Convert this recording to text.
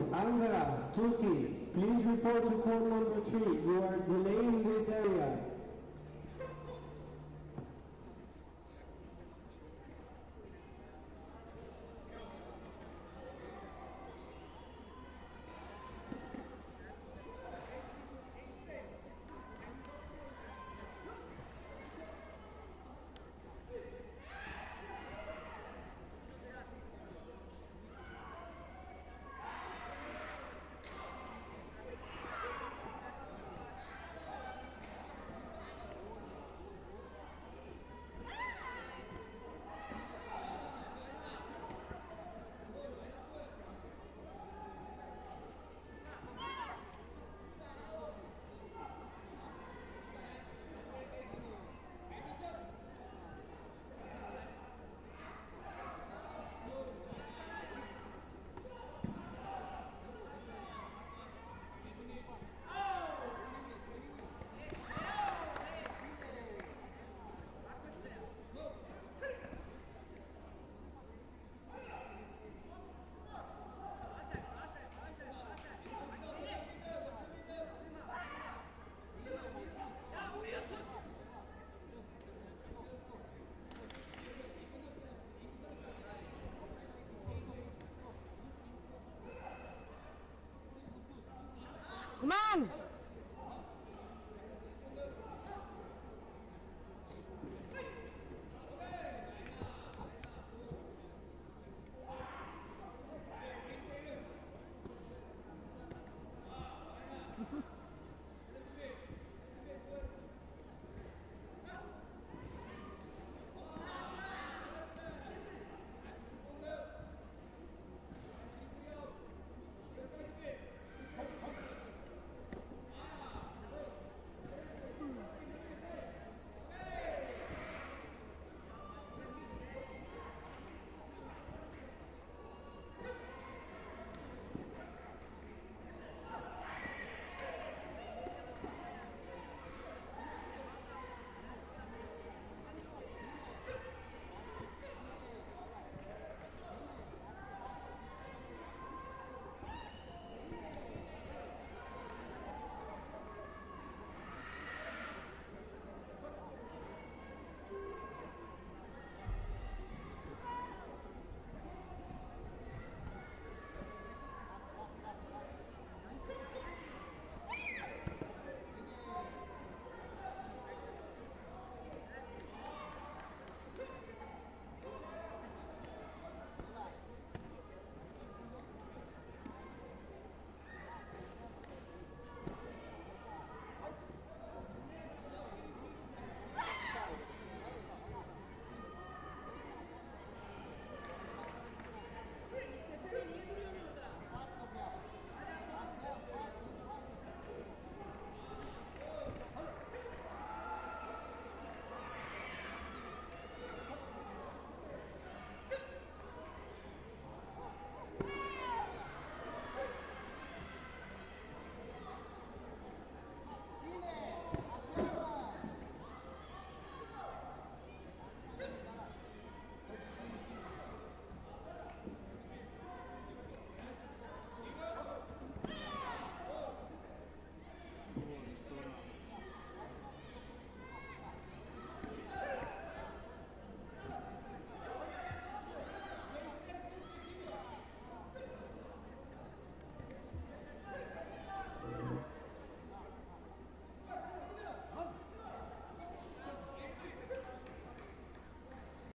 Angara, Turkey, please report to court number three. You are delaying this area.